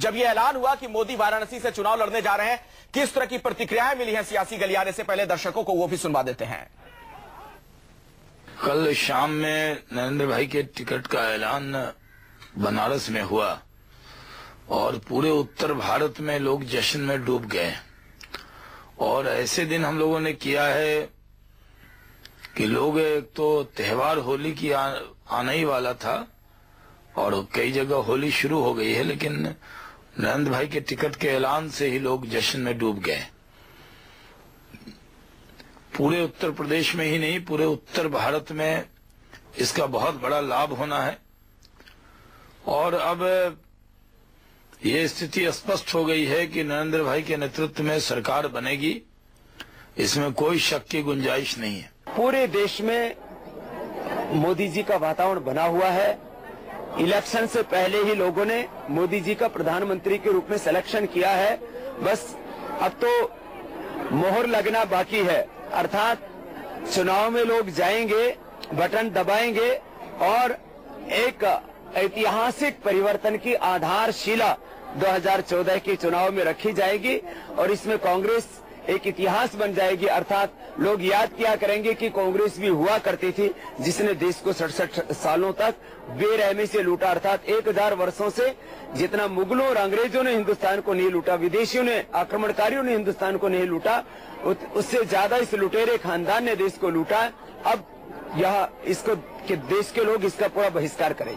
जब यह ऐलान हुआ कि मोदी वाराणसी से चुनाव लड़ने जा रहे हैं किस तरह की प्रतिक्रियाएँ मिली हैं सियासी गलियारे से पहले? दर्शकों को वो भी सुनवा देते हैं। कल शाम में नरेंद्र भाई के टिकट का ऐलान बनारस में हुआ और पूरे उत्तर भारत में लोग जश्न में डूब गए। और ऐसे दिन हम लोगों ने किया है कि लोग एक तो त्योहार होली की आ, आने ही वाला था और कई जगह होली शुरू हो गई है लेकिन नरेंद्र भाई के टिकट के ऐलान से ही लोग जश्न में डूब गए। पूरे उत्तर प्रदेश में ही नहीं, पूरे उत्तर भारत में इसका बहुत बड़ा लाभ होना है। और अब ये स्थिति स्पष्ट हो गई है कि नरेंद्र भाई के नेतृत्व में सरकार बनेगी। इसमें कोई शक की गुंजाइश नहीं है। पूरे देश में मोदी जी का वातावरण बना हुआ है। इलेक्शन से पहले ही लोगों ने मोदी जी का प्रधानमंत्री के रूप में सिलेक्शन किया है। बस अब तो मोहर लगना बाकी है। अर्थात चुनाव में लोग जाएँगे, बटन दबाएँगे और एक ऐतिहासिक परिवर्तन की आधारशिला 2014 के चुनाव में रखी जाएगी और इसमें कांग्रेस एक इतिहास बन जाएगी, अर्थात लोग याद किया करेंगे कि कांग्रेस भी हुआ करती थी, जिसने देश को सड़सठ सालों तक बेरहमी से लूटा, अर्थात एक हज़ार वर्षो से जितना मुगलों और अंग्रेज़ों ने हिंदुस्तान को नहीं लूटा, विदेशियों ने, आक्रमणकारियों ने हिंदुस्तान को नहीं लूटा उससे ज़्यादा इस लुटेरे खानदान ने देश को लूटा। अब यह, इसको देश के लोग इसका पूरा बहिष्कार करें।